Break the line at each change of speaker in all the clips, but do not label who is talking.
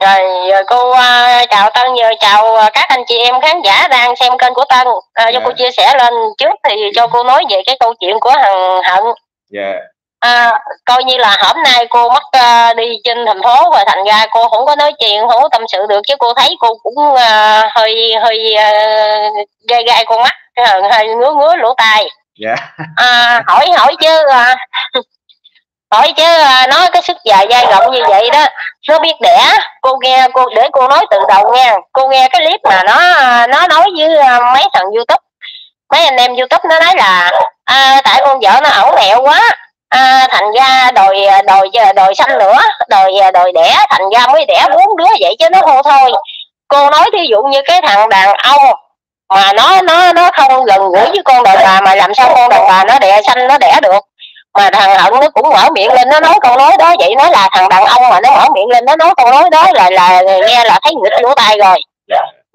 rồi, rồi cô uh, chào Tân giờ chào các anh chị em khán giả đang xem kênh của Tân uh, cho yeah. cô chia sẻ lên trước thì cho cô nói về cái câu chuyện của thằng Hận
yeah.
à, coi như là hôm nay cô mất uh, đi trên thành phố và thành ra cô không có nói chuyện không có tâm sự được chứ cô thấy cô cũng uh, hơi hơi uh, gai gai con mắt hơi ngứa ngứa lỗ tai
yeah.
à, hỏi hỏi chứ uh, hỏi chứ uh, nói cái sức dài dai rộng như vậy đó nó biết đẻ cô nghe cô để cô nói từ đầu nha. Cô nghe cái clip mà nó nó nói với à, mấy thằng youtube. Mấy anh em youtube nó nói là à, tại con vợ nó ẩu mẹo quá. À, thành ra đòi à, đòi à, đòi sanh nữa đòi đòi đẻ thành ra mới đẻ bốn đứa vậy chứ nó hô thôi. Cô nói thí dụ như cái thằng đàn ông mà nó nó nó không gần gũi với con đàn bà mà làm sao con đàn bà nó đẻ sanh nó đẻ được? Mà thằng hận nó cũng mở miệng lên nó nói câu nói đó vậy nó là thằng đàn ông mà nó mở miệng lên nó nói câu nói đó là là nghe là thấy nghịch lỗ tai rồi.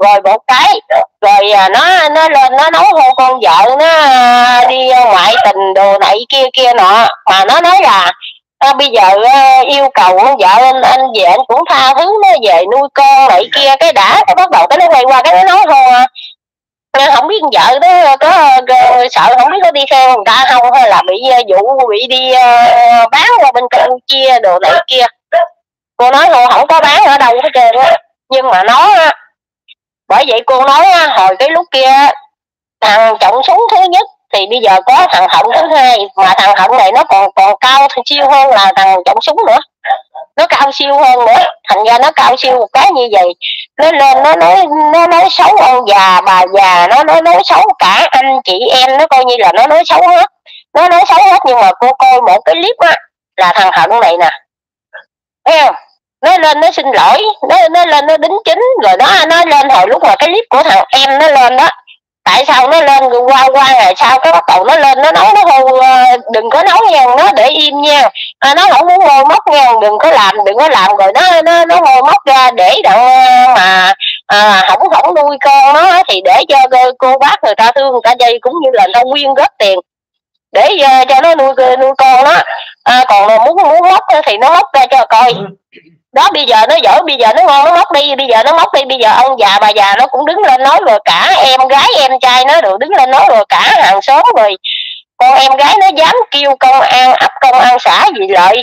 Rồi một cái rồi à, nó nó lên nó nói hôn con vợ nó à, đi ngoại tình đồ này kia kia nọ. Mà nó nói là à, bây giờ à, yêu cầu con vợ anh anh về anh cũng tha thứ nó về nuôi con này kia cái đã cái bắt đầu cái nó quay qua cái nó nói thôi à, không biết vợ đó có, có sợ không biết có đi theo người ta không hay là bị à, vụ bị đi uh, bán qua bên campuchia đồ này kia. Cô nói cô không có bán ở đâu hết trơn á. Nhưng mà nó bởi vậy cô nói hồi cái lúc kia thằng trọng súng thứ nhất thì bây giờ có thằng hận thứ hai mà thằng hận này nó còn còn cao siêu hơn là thằng trọng súng nữa. Nó cao siêu hơn nữa thành ra nó cao siêu một cái như vậy nó lên nó nói nó nói xấu ông già, bà già, nó nói nói xấu cả anh chị em, nó coi như là nó nói xấu hết. Nó nói xấu hết nhưng mà cô coi một cái clip á, là thằng hận này nè. Thấy không? Nó lên, nó xin lỗi, nó nó lên, nó đính chính, rồi nó nó lên hồi lúc mà cái clip của thằng em nó lên đó tại sao nó lên qua qua ngày sau cái bắt đầu nó lên? Nó nói nó hô ờ, đừng có nấu nha nó để im nha. À, nó không muốn ngô móc nha đừng có làm đừng có làm rồi nó nó nó ngô móc ra để đặng mà ờ, à, không không nuôi con nó thì để cho cô bác người ta thương người ta dây cũng như là nó quyên góp tiền. Để uh, cho nó nuôi nuôi con đó à, còn mà muốn muốn móc thì nó móc ra cho coi. Ừ đó, bây giờ nó giỏi bây giờ nó ngon, nó móc đi, bây giờ nó móc đi, bây giờ ông già, bà già nó cũng đứng lên nói rồi, cả em gái, em trai nó được đứng lên nói rồi, cả hàng xóm rồi. Con em gái nó dám kêu công an, ấp công an xã gì lợi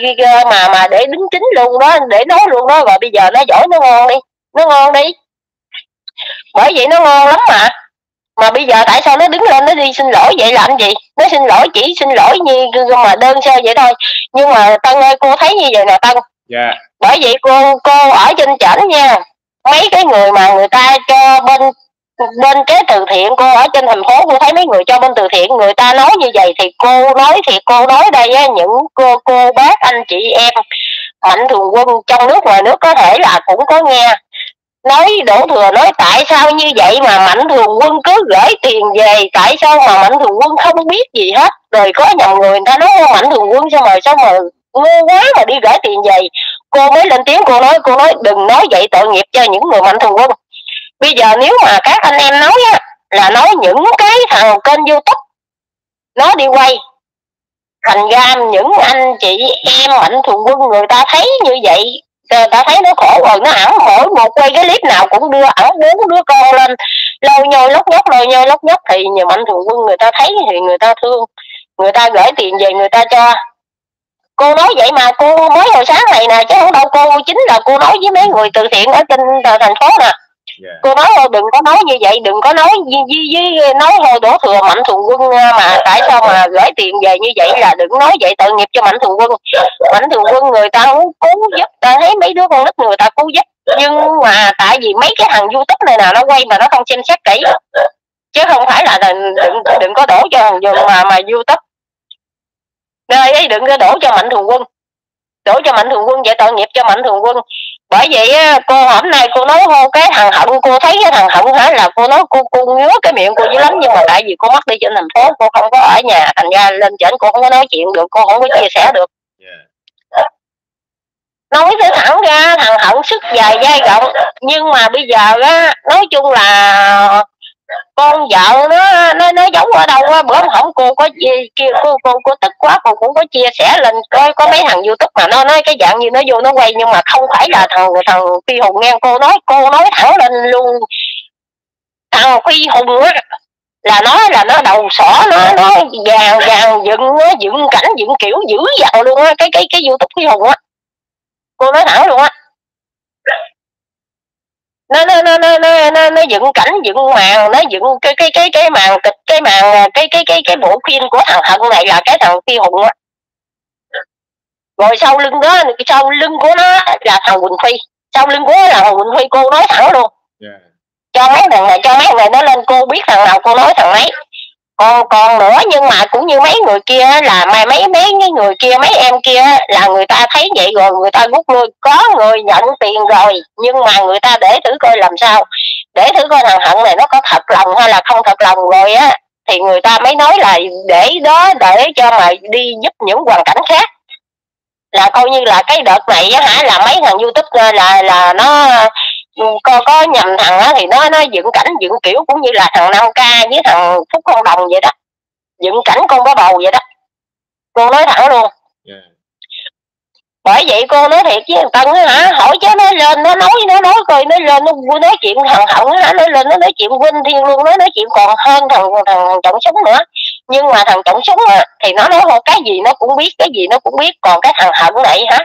mà mà để đứng chính luôn đó, để nói luôn đó, rồi bây giờ nó giỏi nó ngon đi, nó ngon đi. Bởi vậy nó ngon lắm mà. Mà bây giờ tại sao nó đứng lên, nó đi xin lỗi vậy, làm gì? Nó xin lỗi chỉ xin lỗi như, mà đơn sơ vậy thôi. Nhưng mà tân ơi, cô thấy như vậy nè tân.
Yeah
bởi vậy cô cô ở trên trển nha. Mấy cái người mà người ta cho bên bên cái từ thiện cô ở trên thành phố cô thấy mấy người cho bên từ thiện. Người ta nói như vậy thì cô nói thì cô nói đây á, những cô cô bác anh chị em mạnh thường quân trong nước ngoài nước có thể là cũng có nghe. Nói đổ thừa nói tại sao như vậy mà mạnh thường quân cứ gửi tiền về? Tại sao mà mạnh thường quân không biết gì hết? Rồi có nhiều người người ta nói mạnh thường quân sao mà sao mà ngu quá mà đi gửi tiền về? Cô mới lên tiếng, cô nói cô nói, đừng nói vậy, tội nghiệp cho những người mạnh thường quân bây giờ nếu mà các anh em nói á, là nói những cái thằng kênh youtube, nó đi quay, thành ra những anh chị em mạnh thường quân người ta thấy như vậy, người ta thấy nó khổ rồi, nó ẩn mỗi một quay cái clip nào cũng đưa ẩn bốn đứa con lên, lôi nhôi lóc nhóc, lôi nhôi lóc nhóc, thì nhiều mạnh thường quân người ta thấy thì người ta thương, người ta gửi tiền về người ta cho cô nói vậy mà cô mới hồi sáng này nè chứ không đâu cô chính là cô nói với mấy người từ thiện ở trên thành phố nè. Yeah. cô nói thôi đừng có nói như vậy đừng có nói với, với, nói thôi đổ thừa mạnh thường quân mà tại sao mà gửi tiền về như vậy là đừng nói vậy tội nghiệp cho mạnh thường quân. Mạnh thường quân người ta muốn cứu giúp ta thấy mấy đứa con nít người ta cứu giúp nhưng mà tại vì mấy cái thằng youtube này nào nó quay mà nó không xem xét kỹ. Chứ không phải là đừng đừng, đừng có đổ cho thằng mà mà youtube nơi ấy đừng có đổ cho mạnh thường quân. Đổ cho mạnh thường quân vậy tội nghiệp cho mạnh thường quân. Bởi vậy cô hôm nay cô nói hô cái thằng hận cô thấy cái thằng hận hả là cô nói cô cô nhớ cái miệng cô dữ lắm. Nhưng mà tại vì cô mất đi trên thành phố cô không có ở nhà. Thành ra lên trển cô không có nói chuyện được cô không có chia sẻ được. Nói tới thẳng ra thằng hận sức dài dai rộng. Nhưng mà bây giờ á nói chung là con vợ nó nó nó giấu ở đâu á, bữa hổng cô có kia cô cô cô tức quá, cô cũng có chia sẻ lên coi có mấy thằng youtube mà nó nói cái dạng như nó vô nó quay, nhưng mà không phải là thằng thằng phi hùng nghe cô nói cô nói thẳng lên luôn. Thằng phi hùng á, là nó là nó đầu sỏ, nó nó vàng vàng, dựng, nó dựng cảnh, dựng kiểu dữ dào luôn á, cái cái cái youtube phi hùng á. Cô nói thẳng luôn á nó nó nó nó nó nó, nó dựng cảnh dựng màn nó dựng cái cái cái cái màn kịch cái màn cái cái cái cái bộ phim của thằng hận này là cái thằng phi hùng á. Rồi sau lưng đó sau lưng của nó là thằng quỳnh phi sau lưng của nó là thằng quỳnh phi cô nói thẳng luôn. Yeah. cho mấy thằng này cho mấy này nó lên cô biết thằng nào cô nói thằng ấy còn còn nữa, nhưng mà cũng như mấy người kia là mấy mấy mấy cái người kia, mấy em kia là người ta thấy vậy rồi, người ta rút lui. Có người nhận tiền rồi, nhưng mà người ta để thử coi làm sao. Để thử coi thằng hận này nó có thật lòng hay là không thật lòng rồi á, thì người ta mới nói là để đó để cho mà đi giúp những hoàn cảnh khác. Là coi như là cái đợt này á hả, là mấy thằng youtube là là nó Ừ, có nhầm thằng á thì nó nó dựng cảnh dựng kiểu cũng như là thằng Nam Ca với thằng Phúc Con Đồng vậy đó. Dựng cảnh con có bầu vậy đó. Cô nói thẳng luôn. Yeah. bởi vậy cô nói thiệt với thằng Tân hả hỏi chứ nó lên nó nói nó nói coi nó lên nó vui nói chuyện thằng Hận hả nó lên nó nói chuyện huynh thiên luôn nó nói chuyện còn hơn thằng thằng trọng súng nữa. Nhưng mà thằng trọng súng á, thì nó nói không cái gì nó cũng biết cái gì nó cũng biết còn cái thằng Hận này hả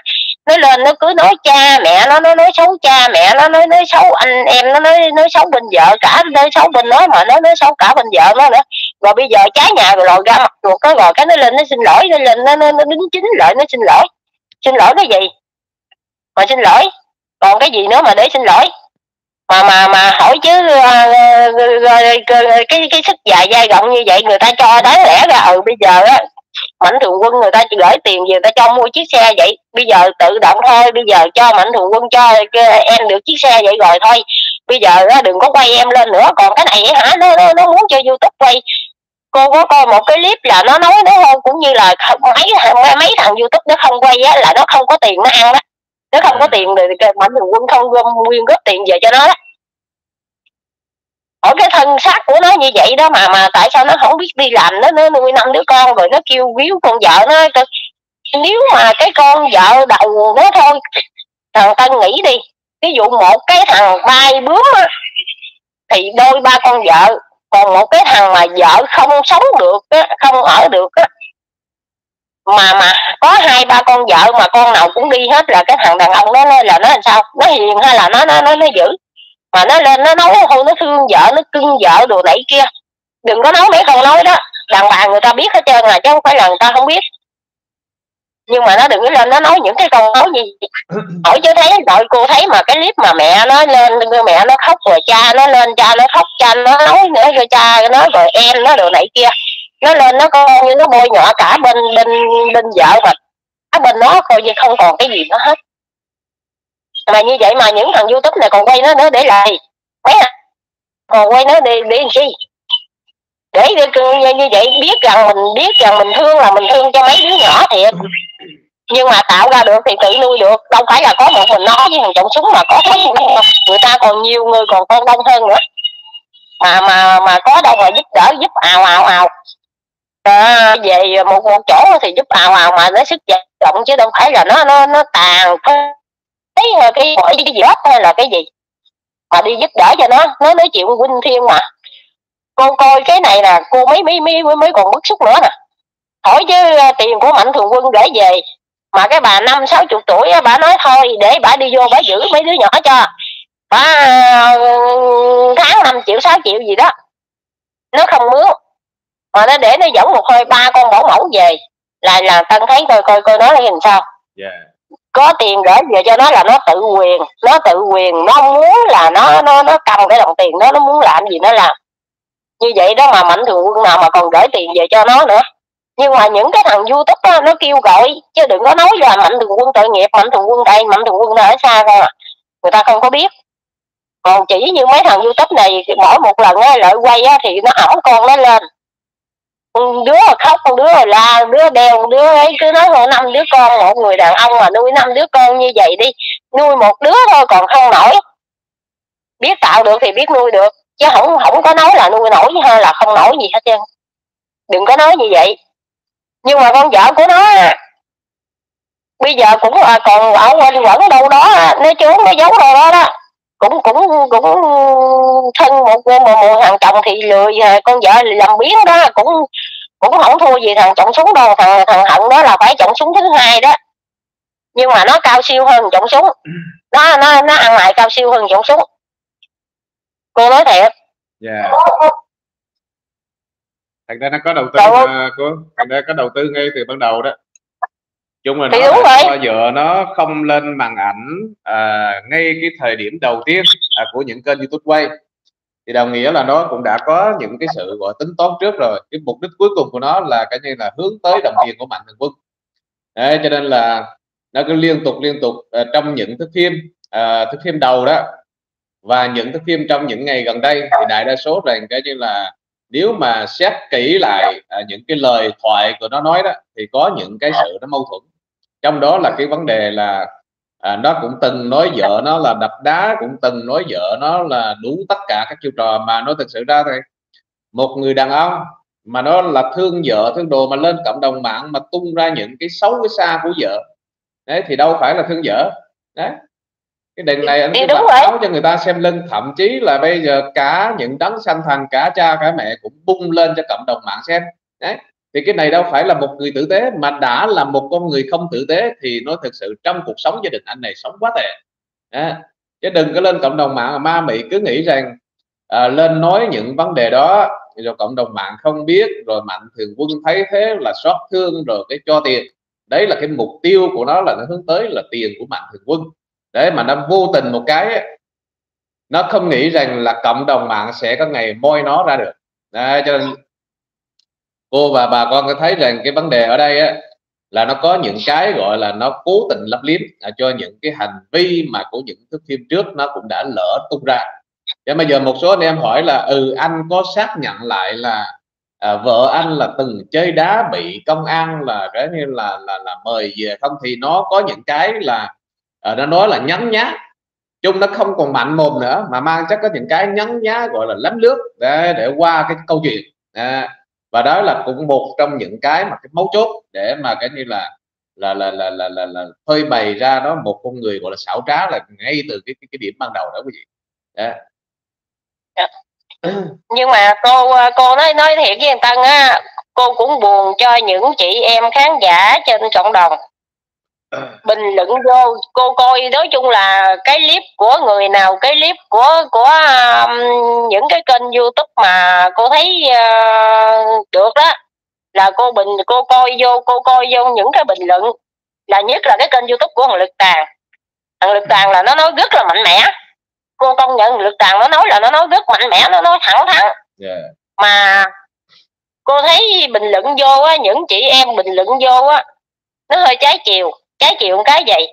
nó lên nó cứ nói cha mẹ nó nó nói xấu cha mẹ nó nói nói xấu anh em nó nói nói xấu bên vợ cả nói xấu bên nó mà nó nói xấu cả bên vợ nó nữa. Rồi bây giờ trái nhà rồi lòi ra mặt ruột cái rồi cái nó lên nó xin lỗi nó lên nó nó, nó đính chính lại nó xin lỗi. Xin lỗi cái gì? Mà xin lỗi? Còn cái gì nữa mà để xin lỗi? Mà mà mà hỏi chứ ờ, ờ, ờ, cái cái sức dài dai rộng như vậy người ta cho đáng lẽ ra ừ bây giờ á mạnh thường quân người ta chỉ gửi tiền về người ta cho mua chiếc xe vậy. Bây giờ tự động thôi bây giờ cho mạnh thường quân cho em được chiếc xe vậy rồi thôi. Bây giờ đừng có quay em lên nữa còn cái này hả nó nó, nó muốn cho youtube quay. Cô có coi một cái clip là nó nói nó không cũng như là mấy thằng mấy thằng youtube nó không quay á là nó không có tiền nó ăn đó nó không có tiền thì mạnh thường quân không gom nguyên góp tiền về cho nó đó ở cái thân xác của nó như vậy đó mà mà tại sao nó không biết đi làm? Nó nó nuôi năm đứa con rồi nó kêu víu con vợ nó nếu mà cái con vợ đầu nó thôi thằng tân nghĩ đi. Ví dụ một cái thằng bay bướm á, thì đôi ba con vợ còn một cái thằng mà vợ không sống được á, không ở được á, mà mà có hai ba con vợ mà con nào cũng đi hết là cái thằng đàn ông đó là nó làm sao? Nó hiền hay là nó nó nó, nó dữ mà nó lên nó nói thôi nó thương vợ nó cưng vợ đồ nãy kia. Đừng có nói mấy câu nói đó. Đàn bà người ta biết hết trơn là chứ không phải là người ta không biết. Nhưng mà nó đừng có lên nó nói những cái câu nói gì. Hỏi chứ thấy đội cô thấy mà cái clip mà mẹ nó lên mẹ nó khóc rồi cha nó lên cha nó khóc cha nó nói nữa rồi cha nó rồi em nó đồ này kia. Nó lên nó coi như nó bôi nhọ cả bên bên bên vợ mà. Cả bên nó coi như không còn cái gì nữa hết mà như vậy mà những thằng youtube này còn quay nó nữa để lại. Mấy à còn quay nó để để làm chi? Để như, như vậy biết rằng mình biết rằng mình thương là mình thương cho mấy đứa nhỏ thiệt. Nhưng mà tạo ra được thì tự nuôi được. Đâu phải là có một mình nó với thằng trọng súng mà có mấy người ta còn nhiều người còn con đông hơn nữa. Mà mà mà có đâu mà giúp đỡ giúp ào ào ào. À, về một một chỗ thì giúp ào ào mà nó sức động chứ đâu phải là nó nó nó tàn là ờ, cái gọi cái gì đó hay là cái gì? Mà đi giúp đỡ cho nó nó nói chuyện huynh thiên mà. Cô coi cái này là cô mấy mấy mấy mới còn bức xúc nữa nè. Hỏi chứ ờ, tiền của mạnh thường quân gửi về, mà cái bà năm, sáu chục tuổi bà nói thôi, để bà đi vô bà giữ mấy đứa nhỏ cho. Bà ờ, tháng năm triệu, sáu triệu gì đó. Nó không mướn mà nó để nó dẫn một hơi ba con bảo mẫu về. Là là tân thấy, coi coi coi nó là làm sao. Yeah có tiền gửi về cho nó là nó tự quyền nó tự quyền nó muốn là nó nó nó cầm cái đồng tiền đó nó muốn làm gì nó làm. Như vậy đó mà mạnh thường quân nào mà còn gửi tiền về cho nó nữa. Nhưng mà những cái thằng youtube đó, nó kêu gọi chứ đừng có nói là mạnh thường quân tội nghiệp mạnh thường quân đây mạnh thường quân ở xa không à. Người ta không có biết. Còn chỉ như mấy thằng youtube này mỗi một lần á, lợi quay á, thì nó ẩm con nó lên đứa khóc, con đứa la đứa đeo đứa ấy, cứ nói thôi năm đứa con một người đàn ông mà nuôi năm đứa con như vậy đi. Nuôi một đứa thôi còn không nổi. Biết tạo được thì biết nuôi được, chứ không không có nói là nuôi nổi hay là không nổi gì hết trơn. Đừng có nói như vậy. Nhưng mà con vợ của nó bây giờ cũng còn ở quanh quẩn đâu đó nó trốn nó giấu đâu đó đó cũng cũng cũng thân một một, một thằng chồng thì lười con vợ làm biến đó cũng cũng không thua gì thằng trọng súng đâu thằng thằng hận đó là phải trọng súng thứ hai đó. Nhưng mà nó cao siêu hơn trọng súng. Nó nó nó ăn lại cao siêu hơn trọng súng. Cô nói thiệt.
Dạ. Yeah. thành ra nó có đầu tư Cậu... cô thành ra có đầu tư ngay từ ban đầu đó chung là thì nó rồi. vợ nó không lên màn ảnh à, ngay cái thời điểm đầu tiên à, của những kênh youtube quay. Thì đồng nghĩa là nó cũng đã có những cái sự gọi tính toán trước rồi. Cái mục đích cuối cùng của nó là cái như là hướng tới đồng tiền của mạnh thường quân. Đấy, cho nên là nó cứ liên tục liên tục uh, trong những thước phim uh, thước phim đầu đó và những thước phim trong những ngày gần đây thì đại đa số rằng cái như là nếu mà xét kỹ lại uh, những cái lời thoại của nó nói đó thì có những cái sự nó mâu thuẫn trong đó là cái vấn đề là à, nó cũng từng nói vợ nó là đập đá cũng từng nói vợ nó là đủ tất cả các chiêu trò mà nó thực sự ra thì một người đàn ông mà nó là thương vợ thương đồ mà lên cộng đồng mạng mà tung ra những cái xấu cái xa của vợ đấy thì đâu phải là thương vợ đấy. Cái đèn này anh cứ báo cho người ta xem lưng thậm chí là bây giờ cả những đấng sanh thành cả cha cả mẹ cũng bung lên cho cộng đồng mạng xem đấy thì cái này đâu phải là một người tử tế mà đã là một con người không tử tế thì nó thực sự trong cuộc sống gia đình anh này sống quá tệ. À, chứ đừng có lên cộng đồng mạng mà ma mị cứ nghĩ rằng à, lên nói những vấn đề đó rồi cộng đồng mạng không biết rồi mạnh thường quân thấy thế là xót thương rồi cái cho tiền. Đấy là cái mục tiêu của nó là nó hướng tới là tiền của mạnh thường quân. Đấy mà nó vô tình một cái nó không nghĩ rằng là cộng đồng mạng sẽ có ngày moi nó ra được. Đấy, cho nên cô và bà con có thấy rằng cái vấn đề ở đây á, là nó có những cái gọi là nó cố tình lấp liếm à, cho những cái hành vi mà của những thước phim trước nó cũng đã lỡ tung ra. Và bây giờ một số anh em hỏi là ừ anh có xác nhận lại là à, vợ anh là từng chơi đá bị công an là cái như là là là mời về không? Thì nó có những cái là à, nó nói là nhắn nhá. Chung nó không còn mạnh mồm nữa mà mang chắc có những cái nhắn nhá gọi là lắm nước để để qua cái câu chuyện. À, và đó là cũng một trong những cái mà cái mấu chốt để mà cái như là là là là là là, là phơi bày ra đó một con người gọi là xảo trá là ngay từ cái cái, cái điểm ban đầu đó quý vị đó.
Dạ. nhưng mà cô cô nói nói thiệt với anh Tân á cô cũng buồn cho những chị em khán giả trên cộng đồng bình luận vô cô coi nói chung là cái clip của người nào cái clip của của um, những cái kênh youtube mà cô thấy uh, được đó là cô bình cô coi vô cô coi vô những cái bình luận là nhất là cái kênh youtube của thằng lực tàn thằng lực tàn là nó nói rất là mạnh mẽ. Cô công nhận lực tàn nó nói là nó nói rất mạnh mẽ nó nói thẳng thắn. Yeah. mà cô thấy bình luận vô á những chị em bình luận vô á nó hơi trái chiều trái chịu cái gì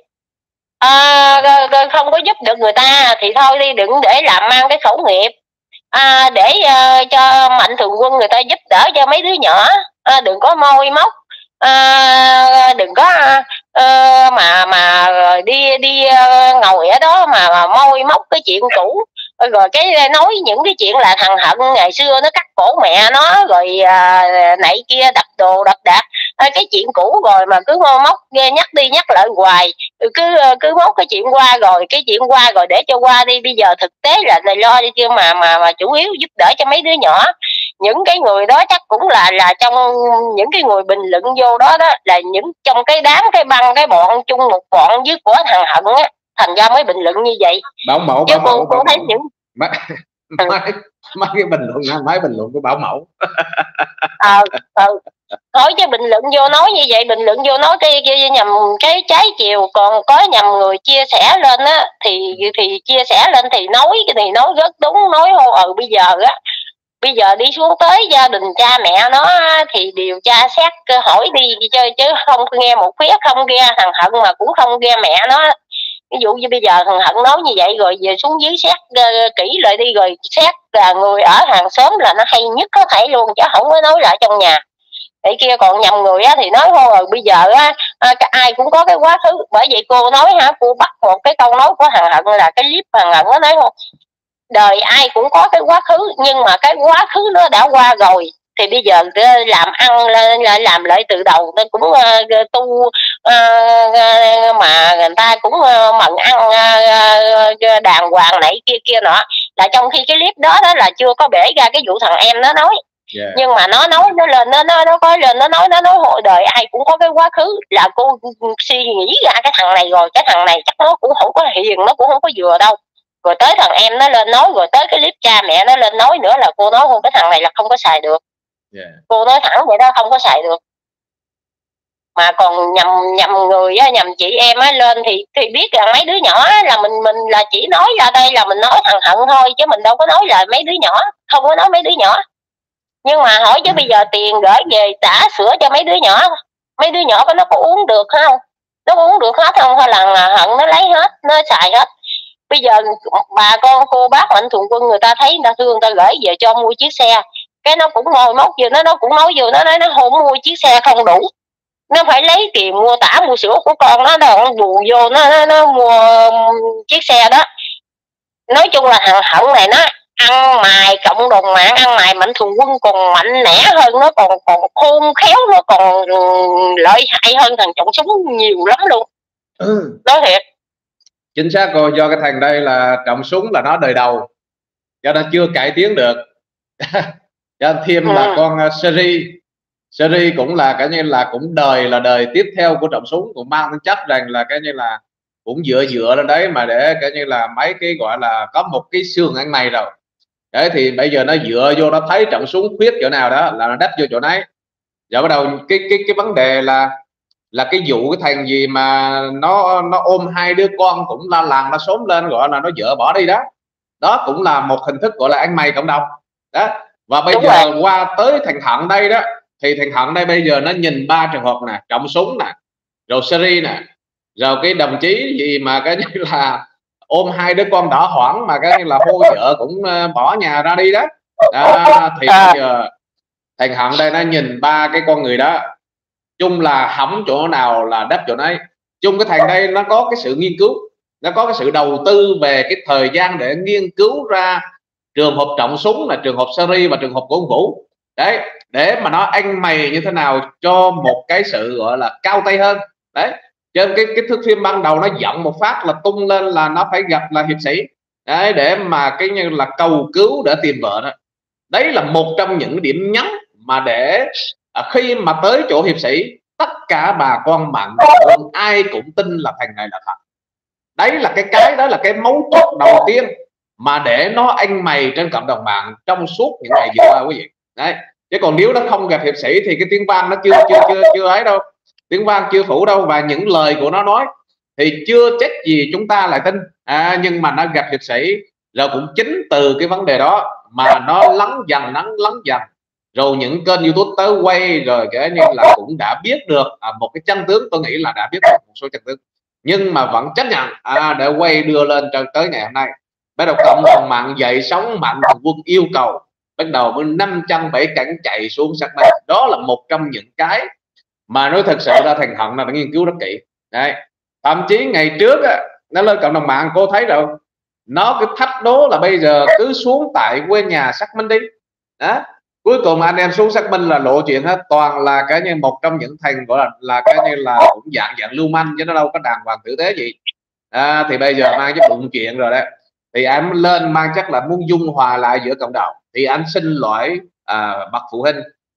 à, ờ, không có giúp được người ta thì thôi đi đừng để làm mang cái khẩu nghiệp. À, để uh, cho mạnh thường quân người ta giúp đỡ cho mấy đứa nhỏ. À, đừng có môi móc. À, đừng có uh, mà mà đi đi uh, ngồi ở đó mà, mà môi móc cái chuyện cũ. Rồi cái nói những cái chuyện là thằng hận ngày xưa nó cắt cổ mẹ nó rồi à, nãy kia đập đồ đập đạc cái chuyện cũ rồi mà cứ móc nhắc đi nhắc lại hoài. Cứ cứ móc cái chuyện qua rồi cái chuyện qua rồi để cho qua đi. Bây giờ thực tế là này lo đi chưa mà mà mà chủ yếu giúp đỡ cho mấy đứa nhỏ. Những cái người đó chắc cũng là là trong những cái người bình luận vô đó đó là những trong cái đám cái băng cái bọn chung một bọn với của thằng hận á thành ra mới bình luận như vậy.
Bảo mẫu
chứ bảo cô cô thấy những
mấy, mấy, mấy cái bình luận mấy bình luận của bảo mẫu.
Ờ ừ, hỏi chứ bình luận vô nói như vậy bình luận vô nói cái kia nhầm cái trái chiều. Còn có nhầm người chia sẻ lên á thì thì chia sẻ lên thì nói thì nói rất đúng nói hô ừ bây giờ á bây giờ đi xuống tới gia đình cha mẹ nó thì điều tra xét hỏi đi chơi chứ không nghe một phía không nghe thằng hận mà cũng không nghe mẹ nó. Ví dụ như bây giờ thằng hận nói như vậy rồi về xuống dưới xét uh, kỹ lại đi rồi xét là người ở hàng xóm là nó hay nhất có thể luôn chứ không có nói lại trong nhà để kia còn nhầm người á thì nói thôi rồi bây giờ á à, ai cũng có cái quá khứ. Bởi vậy cô nói hả cô bắt một cái câu nói của hằng hận là cái clip hằng hận nó nói không đời ai cũng có cái quá khứ nhưng mà cái quá khứ nó đã qua rồi thì bây giờ làm ăn làm lại từ đầu. Nên cũng uh, tu uh, mà người ta cũng uh, mận ăn uh, đàng hoàng này kia kia nọ. Là trong khi cái clip đó đó là chưa có bể ra cái vụ thằng em nó nói yeah. Nhưng mà nó nói nó lên nó nó nó có lên nó nói nó nói hội đời ai cũng có cái quá khứ. Là cô suy nghĩ ra cái thằng này rồi cái thằng này chắc nó cũng không có hiền nó cũng không có vừa đâu. Rồi tới thằng em nó lên nói rồi tới cái clip cha mẹ nó lên nói nữa là cô nói cô cái thằng này là không có xài được. Yeah. Cô nói thẳng vậy đó không có xài được. Mà còn nhầm nhầm người á nhầm chị em á lên thì thì biết là mấy đứa nhỏ là mình mình là chỉ nói ra đây là mình nói thằng hận thôi chứ mình đâu có nói là mấy đứa nhỏ không có nói mấy đứa nhỏ nhưng mà hỏi chứ bây giờ tiền gửi về trả sữa cho mấy đứa nhỏ mấy đứa nhỏ có nó có uống được không? Nó uống được hết không? Hay là hận nó lấy hết nó xài hết? Bây giờ bà con cô bác mạnh thường quân người ta thấy người ta thương người ta gửi về cho mua chiếc xe. Cái nó cũng ngồi móc vừa nó nó cũng nói vừa nó nói nó không mua chiếc xe không đủ. Nó phải lấy tiền mua tả mua sữa của con nó nó bù vô nó, nó, nó mua chiếc xe đó. Nói chung là thằng hận này nó ăn mài cộng đồng mạng ăn mài mạnh thường quân còn mạnh mẽ hơn nó còn còn khôn khéo nó còn lợi hại hơn thằng trọng súng nhiều lắm luôn. Ừ. nói thiệt.
Chính xác rồi do cái thằng đây là trọng súng là nó đời đầu cho nên chưa cải tiến được. Cho thêm ừ. là con uh, seri. Seri cũng là cái như là cũng đời là đời tiếp theo của trọng súng cũng mang tính chất rằng là cái như là cũng dựa dựa lên đấy mà để cái như là mấy cái gọi là có một cái xương ăn mày rồi đấy thì bây giờ nó dựa vô nó thấy trọng súng khuyết chỗ nào đó là nó đắp vô chỗ đấy. Giờ bắt đầu cái cái cái vấn đề là là cái vụ cái thằng gì mà nó nó ôm hai đứa con cũng la làng nó sớm lên gọi là nó vợ bỏ đi đó. Đó cũng là một hình thức gọi là ăn mày cộng đồng. Đó và bây Đúng giờ rồi. qua tới thằng thận đây đó thì thằng thận đây bây giờ nó nhìn ba trường hợp nè trọng súng nè rồi seri nè rồi cái đồng chí gì mà cái như là ôm hai đứa con đỏ hoảng mà cái là hô vợ cũng ờ, bỏ nhà ra đi đó, đó thì bây giờ thằng hận đây nó nhìn ba cái con người đó. Chung là hỏng chỗ nào là đắp chỗ đấy chung cái thằng đây nó có cái sự nghiên cứu nó có cái sự đầu tư về cái thời gian để nghiên cứu ra trường hợp trọng súng là trường hợp seri và trường hợp ông vũ. Đấy để mà nó anh mày như thế nào cho một cái sự gọi là cao tay hơn. Đấy trên cái cái thước phim ban đầu nó giận một phát là tung lên là nó phải gặp là hiệp sĩ. Đấy để mà cái như là cầu cứu để tìm vợ đó. Đấy là một trong những điểm nhấn mà để à, khi mà tới chỗ hiệp sĩ tất cả bà con mạng ai cũng tin là thằng này là thật. Đấy là cái cái đó là cái mấu chốt đầu tiên mà để nó anh mày trên cộng đồng mạng trong suốt những ngày vừa qua quý vị. Đấy chứ còn nếu nó không gặp hiệp sĩ thì cái tiếng vang nó chưa chưa chưa chưa ấy đâu tiếng vang chưa phủ đâu và những lời của nó nói thì chưa chết gì chúng ta lại tin. À, nhưng mà nó gặp hiệp sĩ rồi cũng chính từ cái vấn đề đó mà nó lắng dần lắng lắng dần. Rồi những kênh youtube tới quay rồi kể như là cũng đã biết được à, một cái chân tướng. Tôi nghĩ là đã biết được một số chân tướng. Nhưng mà vẫn chấp nhận à, để quay đưa lên cho tới ngày hôm nay. Bắt đầu cộng đồng mạng dậy sóng mạnh quân yêu cầu bắt đầu với năm trăm bảy cảnh chạy xuống xác mặt đó là một trong những cái mà nói thật sự ra thành hận là nó nghiên cứu rất kỹ. Đấy. Thậm chí ngày trước á, nó lên cộng đồng mạng cô thấy rồi. Nó cứ thách đố là bây giờ cứ xuống tại quê nhà xác minh đi. Đó. Cuối cùng anh em xuống xác minh là lộ chuyện hết toàn là cái như một trong những thành gọi là là cái như là cũng dạng dạng lưu manh chứ nó đâu có đàng hoàng tử tế gì. À, thì bây giờ mang cái bụng chuyện rồi đấy. Thì anh lên mang chắc là muốn dung hòa lại giữa cộng đồng. Thì anh xin lỗi à, bậc phụ huynh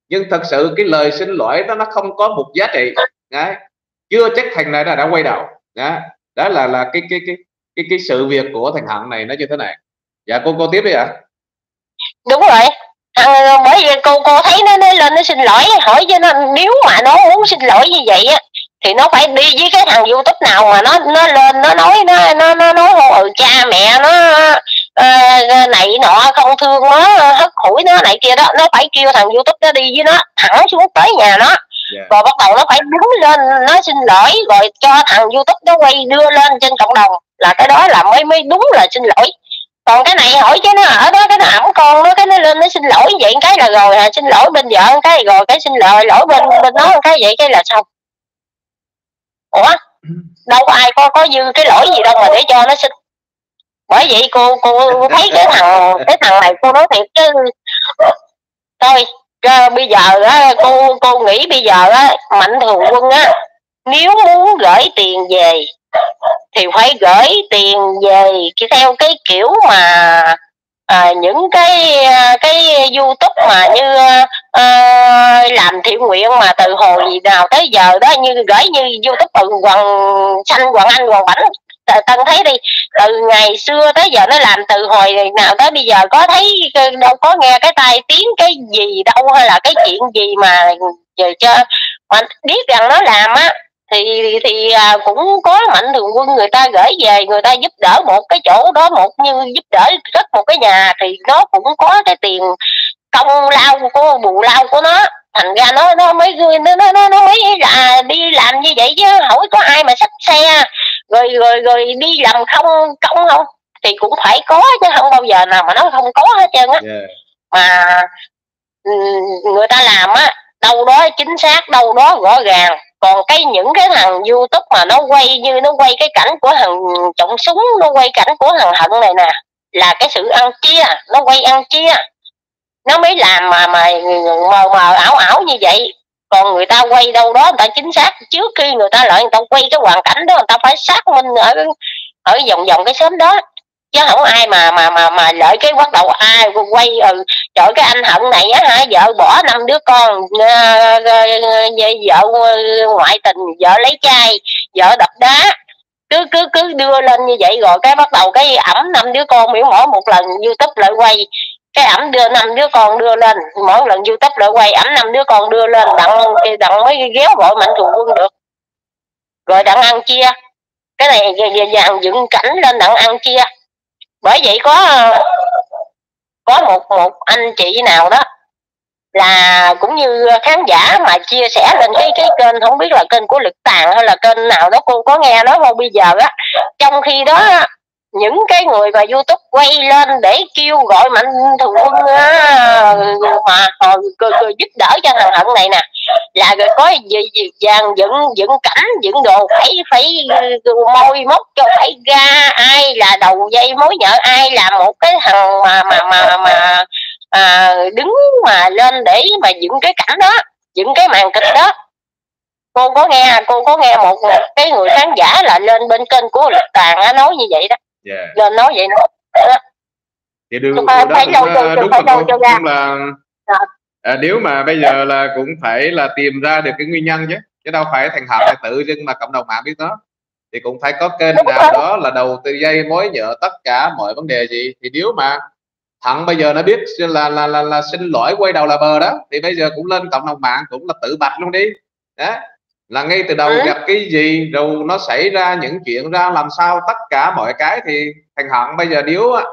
nhưng thật sự cái lời xin lỗi đó nó không có một giá trị. Đấy. Chưa chắc thằng này đã, đã quay đầu. Đó, đó là là cái cái cái cái cái sự việc của thằng hận này nó như thế này. Dạ cô cô tiếp đi ạ. À?
đúng rồi. À, bởi vì cô cô thấy nó, nó lên nó xin lỗi hỏi cho nó nếu mà nó muốn xin lỗi như vậy á thì nó phải đi với cái thằng youtube nào mà nó nó lên nó nói nó nó nó nói ừ, cha mẹ nó uh, này nọ không thương nó hất hủi nó này kia đó. Nó phải kêu thằng youtube nó đi với nó thẳng xuống tới nhà nó. Yeah. Dạ. rồi bắt đầu nó phải đứng lên nó xin lỗi rồi cho thằng youtube nó quay đưa lên trên cộng đồng. Là cái đó là mới mới đúng là xin lỗi. Còn cái này hỏi chứ nó ở đó cái nó ẩm con nó cái nó lên nó xin lỗi vậy cái là rồi à, xin lỗi bên vợ cái rồi cái xin lỗi lỗi bên bên nó cái vậy cái là xong. Ủa? Đâu có ai có có dư cái lỗi gì đâu mà để cho nó xin bởi vậy cô cô thấy cái thằng cái thằng này cô nói thiệt chứ. Thôi bây giờ á cô cô nghĩ bây giờ á mạnh thường quân á nếu muốn gửi tiền về thì phải gửi tiền về theo cái kiểu mà à, những cái à, cái youtube mà như à, à, làm thiện nguyện mà từ hồi nào tới giờ đó như gửi như youtube từ hoàng xanh hoàng anh hoàng bảnh. Ờ, tân thấy đi từ ngày xưa tới giờ nó làm từ hồi nào tới bây giờ có thấy ờ, đâu có nghe cái tai tiếng cái gì đâu hay là cái chuyện gì mà giờ cho mà biết rằng nó làm á thì thì à, cũng có mạnh thường quân người ta gửi về người ta giúp đỡ một cái chỗ đó một như giúp đỡ rất một cái nhà thì nó cũng có cái tiền công lao của bù lao của nó thành ra nó nó mới nó nó nó, nó mới là đi làm như vậy chứ hỏi có ai mà xách xe. Rồi rồi rồi đi làm không công không? Thì cũng phải có chứ không bao giờ nào mà nó không có hết trơn á. Yeah. mà người ta làm á đâu đó chính xác đâu đó rõ ràng. Còn cái những cái thằng youtube mà nó quay như nó quay cái cảnh của thằng trọng súng nó quay cảnh của thằng hận này nè là cái sự ăn chia nó quay ăn chia nó mới làm mà mà mờ mờ ảo ảo như vậy. Còn người ta quay đâu đó người ta chính xác. Trước khi người ta lại người ta quay cái hoàn cảnh đó người ta phải xác minh ở ở vòng vòng cái xóm đó. Chứ không ai mà mà mà mà lợi cái bắt đầu ai quay ừ, trời cái anh hận này á hả vợ bỏ năm đứa con ờ, ờ, ờ, vợ ngoại tình vợ lấy chai vợ đập đá. Cứ cứ cứ đưa lên như vậy rồi cái bắt đầu cái ẩm năm đứa con miễn mỗi một lần youtube lại quay cái ẩm đưa năm đứa con đưa lên, mỗi lần youtube lại quay ẩm năm đứa con đưa lên, đặng đặng mới ghéo gọi mạnh thường quân được. Rồi đặng ăn chia. Cái này dàn dựng cảnh lên đặng ăn chia. Bởi vậy có có một một anh chị nào đó là cũng như khán giả mà chia sẻ lên cái cái kênh, không biết là kênh của lực tàn hay là kênh nào đó, cô có nghe nói không? Bây giờ á, trong khi đó những cái người mà youtube quay lên để kêu gọi mạnh thường quân á, mà giúp đỡ cho thằng hận này nè là rồi có gì, gì dựng dựng cảnh dựng đồ phải phải môi móc cho phải ra ai là đầu dây mối nhợ ai là một cái thằng mà mà mà mà à, đứng mà lên để mà dựng cái cảnh đó dựng cái màn kịch đó. Cô có nghe cô có nghe một, một cái người khán giả là lên bên kênh của lực tàn nói như vậy đó yeah. Lên nói vậy đó.
thì điều, điều đó phải cho, đúng, phải lâu cho ra. là dạ. à, nếu mà bây giờ là cũng phải là tìm ra được cái nguyên nhân chứ chứ đâu phải thành hợp là tự dưng mà cộng đồng mạng biết nó thì cũng phải có kênh đúng nào rồi. đó là đầu tư dây mối nhợ tất cả mọi vấn đề gì thì nếu mà thằng bây giờ nó biết là là là, là xin lỗi quay đầu là bờ đó thì bây giờ cũng lên cộng đồng mạng cũng là tự bạch luôn đi đó là ngay từ đầu gặp cái gì rồi nó xảy ra những chuyện ra làm sao tất cả mọi cái thì thằng hận bây giờ nếu á.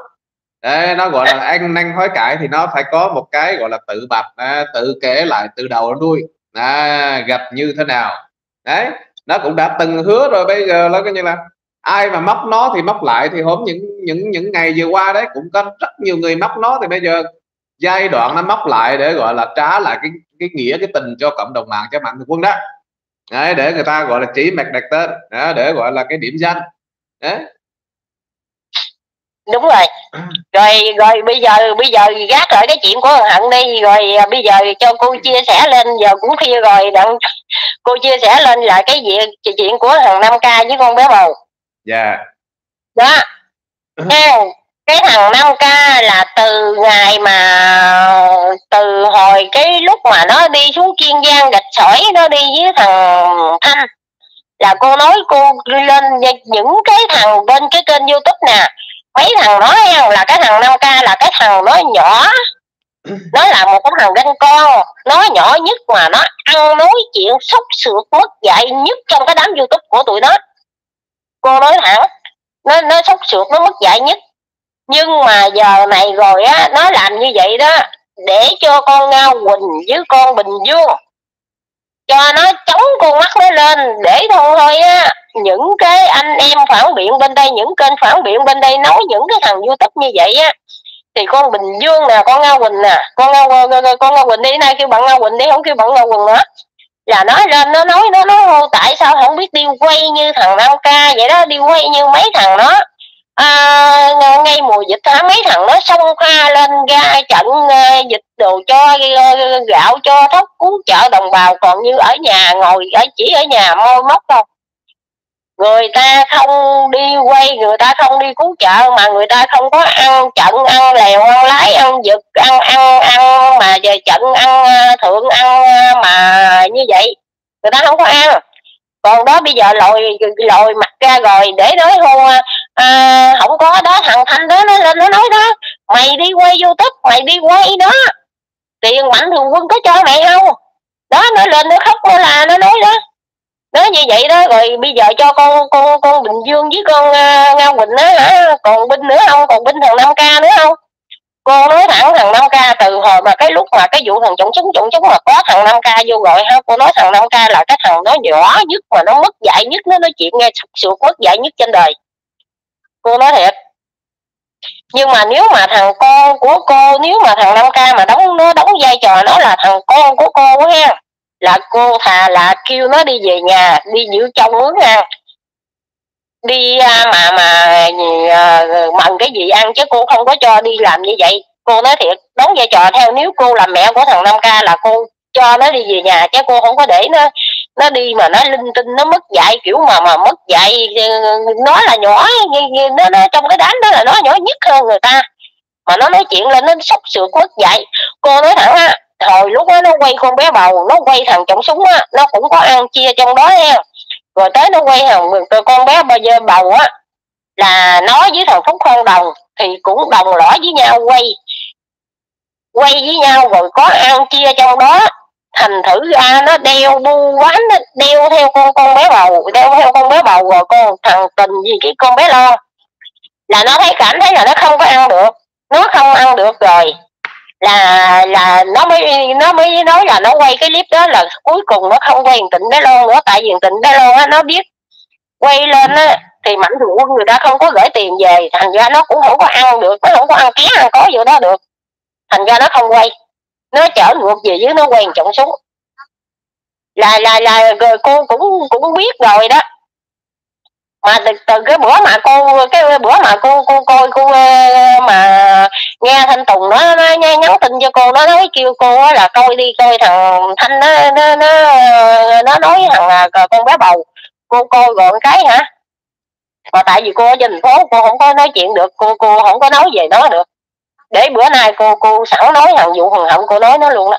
Đấy, nó gọi là anh nhanh hối cải thì nó phải có một cái gọi là tự bạch à, tự kể lại từ đầu đến đuôi. À, gặp như thế nào. Đấy nó cũng đã từng hứa rồi bây giờ nó coi như là ai mà móc nó thì móc lại thì hôm những những những ngày vừa qua đấy cũng có rất nhiều người móc nó thì bây giờ giai đoạn nó móc lại để gọi là trả lại cái cái nghĩa cái tình cho cộng đồng mạng cho mạnh thường quân đó đấy, để người ta gọi là chỉ mạch đặt tên. Đấy, để gọi là cái điểm danh. Đấy.
Đúng rồi. Rồi rồi bây giờ bây giờ gác lại cái chuyện của hận đi. Rồi à, bây giờ cho cô chia sẻ lên giờ cũng khuya rồi. Đặng cô chia sẻ lên lại cái chuyện chuyện của thằng năm k với con bé bầu.
Dạ. Yeah.
đó Nghe, cái thằng năm k là từ ngày mà, từ hồi cái lúc mà nó đi xuống kiên giang gạch sỏi, nó đi với thằng thanh. Là cô nói cô lên những cái thằng bên cái kênh youtube nè. Mấy thằng nói là cái thằng năm k là cái thằng nó nhỏ. Nó là một cái thằng ganh con nó nhỏ nhất mà nó ăn nói chuyện sốc sượt mất dạy nhất trong cái đám youtube của tụi nó. Cô nói thẳng, nó nó sốc sượt, nó mất dạy nhất nhưng mà giờ này rồi á, nó làm như vậy đó, để cho con ngao quỳnh với con bình dương cho nó chống con mắt nó lên, để thôi thôi á. Những cái anh em phản biện bên đây, những kênh phản biện bên đây nói những cái thằng youtube như vậy á, thì con bình dương nè, con ngao quỳnh nè, con ngao con ngao quỳnh đi nay kêu bạn ngao quỳnh đi, không kêu bạn ngao quỳnh nữa. Là nói lên, nó nói nó nói tại sao không biết đi quay như thằng nam ca vậy đó, đi quay như mấy thằng đó? À, ngay mùa dịch hả mấy thằng nó xông pha lên ra trận uh, dịch đồ cho uh, gạo cho thóc cứu trợ đồng bào còn như ở nhà ngồi ở chỉ ở nhà môi móc không người ta không đi quay người ta không đi cứu trợ mà người ta không có ăn trận ăn lèo ăn lái ăn giật ăn ăn ăn mà về trận ăn ờ, thượng ăn mà như vậy. Người ta không có ăn. Còn đó bây giờ lòi lòi mặt ra rồi để nói hô à, không có đó thằng thanh đó nó lên nó nói đó mày đi quay youtube mày đi quay đó. Tiền mạnh thường quân có cho mày không? Đó nó lên nó khóc nó là nó nói đó. Nó như vậy đó rồi bây giờ cho con con con bình dương với con uh, ngao quỳnh đó hả? Còn binh nữa không? Còn binh thằng năm k nữa không? Cô nói thẳng thằng năm k từ hồi mà cái lúc mà cái vụ thằng trộn súng trộn súng mà có thằng năm k vô gọi ha cô nói thằng năm k là cái thằng nó nhỏ nhất mà nó mất dạy nhất nó nói chuyện nghe sụt sụt mất dạy nhất trên đời cô nói thiệt. Nhưng mà nếu mà thằng con của cô, nếu mà thằng năm ca mà đóng, nó đóng vai trò nó là thằng con của cô ha, là cô thà là kêu nó đi về nhà, đi giữ trong mướn ăn đi à, mà mà à, mần cái gì ăn chứ cô không có cho đi làm như vậy. Cô nói thiệt, đóng vai trò theo, nếu cô là mẹ của thằng năm ca là cô cho nó đi về nhà chứ cô không có để nó nó đi mà nó linh tinh nó mất dạy kiểu mà mà mất dạy ờ, nó là nhỏ nó, nó trong cái đám đó là nó nhỏ nhất hơn người ta. Mà nó nói chuyện lên nó sốc sượt mất dạy. Cô nói thẳng á hồi lúc đó nó quay con bé bầu nó quay thằng trọng súng á nó cũng có ăn chia trong đó nha. Rồi tới nó quay thằng con bé bao giờ bầu á là nó với thằng phúc khoan đồng thì cũng đồng lõi với nhau quay. Quay với nhau rồi có ăn chia trong đó thành thử ra nó đeo bu quán nó đeo theo con con bé bầu, đeo theo con bé bầu rồi con thằng tình gì cái con bé lo. Là nó thấy cảm thấy là nó không có ăn được, nó không ăn được rồi. Là là nó mới nó mới nói là nó quay cái clip đó là cuối cùng nó không quay tịnh bé lon nữa, tại vì tịnh bé lon á, nó biết quay lên á, thì mạnh thường quân người ta không có gửi tiền về, thành ra nó cũng không có ăn được, nó không có ăn ké ăn có gì đó được. Thành ra nó không quay nó chở ngược về dưới nó quen trọng súng là là là rồi cô cũng cũng biết rồi đó. Mà từ, từ cái bữa mà cô cái bữa mà cô cô coi cô ờ, mà nghe thanh tùng nó, nó nhắn tin cho cô nó nói kêu cô là coi đi coi thằng thanh nó nó nó, nó nói thằng à, con bé bầu. Cô coi gọn cái hả? Mà tại vì cô ở trên thành phố cô không có nói chuyện được cô cô không có nói về nó được để bữa nay cô cô sẵn nói thằng vụ hằng hận cô nói nó luôn đó.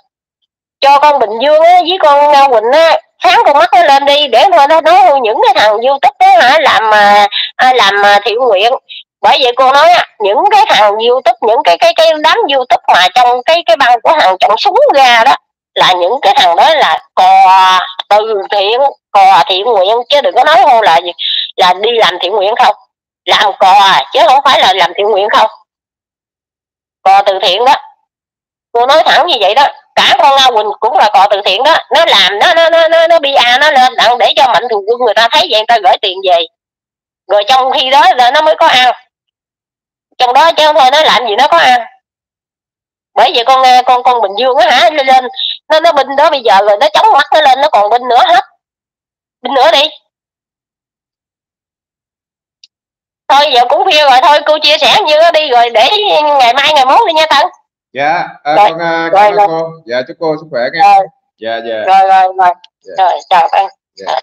Cho con bình dương á, với con ngao quỳnh á sáng con mắt nó lên đi, để thôi nó nói những cái thằng youtube đó hả, làm mà làm mà thiện nguyện. Bởi vậy cô nói những cái thằng youtube, những cái cái cái đám youtube mà trong cái cái băng của thằng trọng súng ra đó, là những cái thằng đó là cò từ thiện, cò thiện nguyện, chứ đừng có nói hô là là đi làm thiện nguyện không. Làm cò à, chứ không phải là làm thiện nguyện không cò từ thiện đó. Cô nói thẳng như vậy đó cả con Nga Quỳnh cũng là cò từ thiện đó. Nó làm nó nó nó nó, nó bia nó lên đặng để cho mạnh thường quân người ta thấy vậy người ta gửi tiền về. Rồi trong khi đó là nó mới có ăn. Trong đó chứ thôi nó làm gì nó có ăn. Bởi vậy con nghe con con bình dương á hả lên lên nó nó binh đó bây giờ rồi nó chống mắt nó lên nó còn binh nữa hết. Binh nữa đi. Thôi giờ cũng khuya rồi thôi cô chia sẻ như đi rồi để ngày mai ngày mốt đi nha tân.
Dạ à, rồi, con uh, cảm ơn cô. Dạ chúc cô sức khỏe nha.
Rồi.
dạ dạ.
Rồi rồi rồi, dạ. rồi chào tân. Dạ.